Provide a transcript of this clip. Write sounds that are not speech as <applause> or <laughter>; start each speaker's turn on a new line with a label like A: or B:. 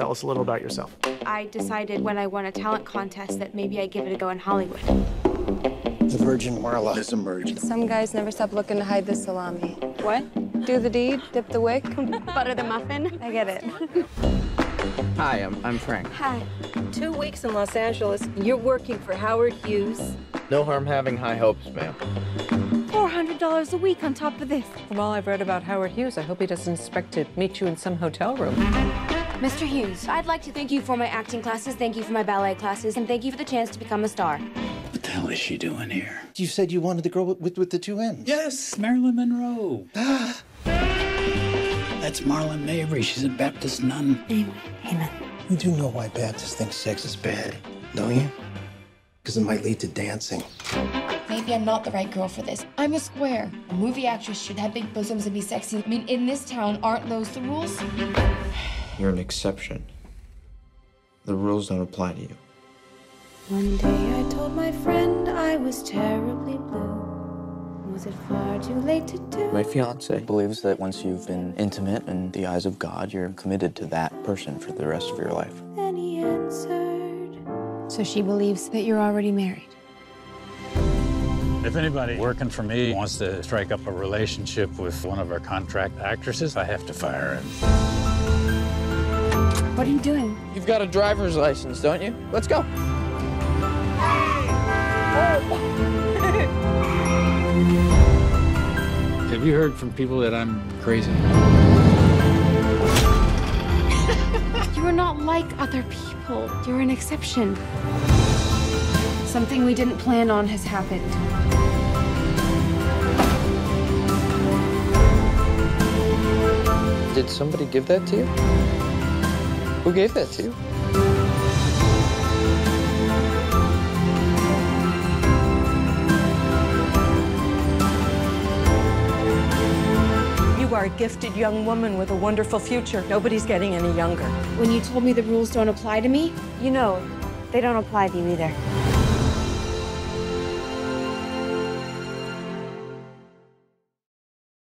A: Tell us a little about yourself.
B: I decided when I won a talent contest that maybe I'd give it a go in Hollywood.
C: The Virgin Marla has emerged.
D: Some guys never stop looking to hide the salami.
B: What?
D: Do the deed, dip the wick. <laughs>
B: Butter the muffin?
D: I get it.
E: Hi, I'm, I'm Frank.
B: Hi.
F: Two weeks in Los Angeles, you're working for Howard Hughes.
E: No harm having high hopes, ma'am.
B: $400 a week on top of this.
F: From all I've read about Howard Hughes, I hope he doesn't expect to meet you in some hotel room.
B: Mr. Hughes, I'd like to thank you for my acting classes, thank you for my ballet classes, and thank you for the chance to become a star.
G: What the hell is she doing here?
C: You said you wanted the girl with, with the two ends.
G: Yes, Marilyn Monroe. Ah. That's Marla Mabrey. She's a Baptist nun.
B: Anyway, amen.
C: You do know why Baptists think sex is bad, don't you? Because it might lead to dancing.
H: Maybe I'm not the right girl for this. I'm a square. A movie actress should have big bosoms and be sexy. I mean, in this town, aren't those the rules?
E: You're an exception. The rules don't apply to you.
B: One day I told my friend I was terribly blue. Was it far too late to do?
E: My fiance believes that once you've been intimate in the eyes of God, you're committed to that person for the rest of your life.
B: Then he answered. So she believes that you're already married.
I: If anybody working for me wants to strike up a relationship with one of our contract actresses, I have to fire him.
B: What are you doing?
E: You've got a driver's license, don't you? Let's go. <laughs>
I: Have you heard from people that I'm crazy? <laughs>
B: You're not like other people. You're an exception. Something we didn't plan on has happened.
E: Did somebody give that to you? Who gave that to you?
F: You are a gifted young woman with a wonderful future. Nobody's getting any younger.
B: When you told me the rules don't apply to me, you know, they don't apply to you either.